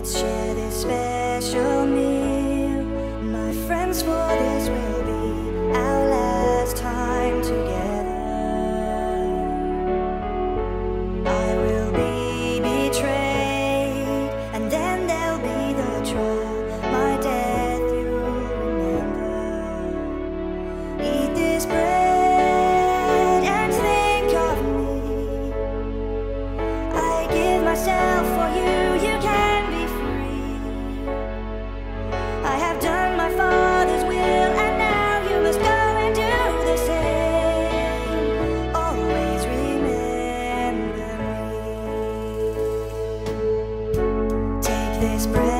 Let's share this special meal. This breath.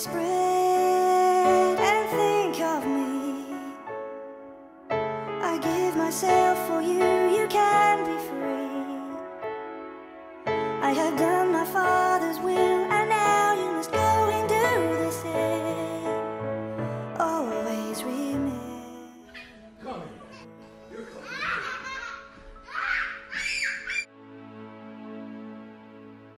spread and think of me. I give myself for you, you can be free. I have done my Father's will.